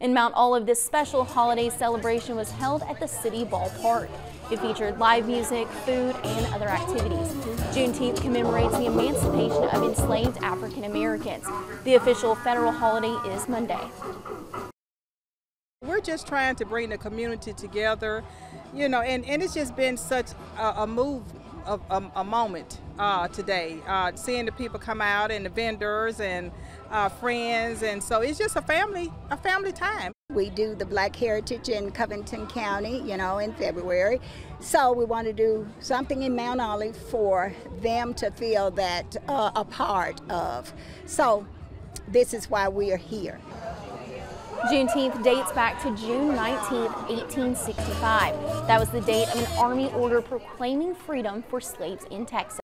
In Mount Olive, this special holiday celebration was held at the City Ballpark. It featured live music, food, and other activities. Juneteenth commemorates the emancipation of enslaved African Americans. The official federal holiday is Monday. We're just trying to bring the community together, you know, and, and it's just been such a, a move, a, a moment uh, today, uh, seeing the people come out and the vendors and uh, friends, and so it's just a family, a family time. We do the Black Heritage in Covington County, you know, in February. So we want to do something in Mount Olive for them to feel that uh, a part of. So this is why we are here. Juneteenth dates back to June 19, 1865. That was the date of an army order proclaiming freedom for slaves in Texas.